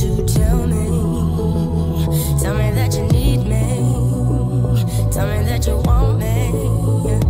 to tell me. Tell me that you need me. Tell me that you want me.